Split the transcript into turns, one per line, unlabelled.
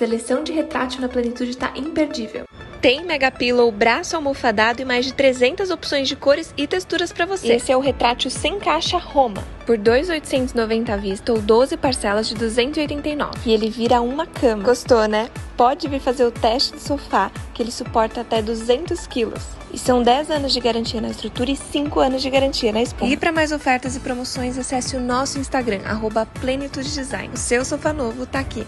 Seleção de retrátil na Plenitude está imperdível.
Tem Mega Pillow braço almofadado e mais de 300 opções de cores e texturas para você. Esse é o retrátil sem caixa Roma, por 2,890 à vista ou 12 parcelas de 289. E ele vira uma cama. Gostou, né? Pode vir fazer o teste de sofá, que ele suporta até 200 quilos. E são 10 anos de garantia na estrutura e 5 anos de garantia na espuma. E para mais ofertas e promoções, acesse o nosso Instagram, arroba O seu sofá novo tá aqui.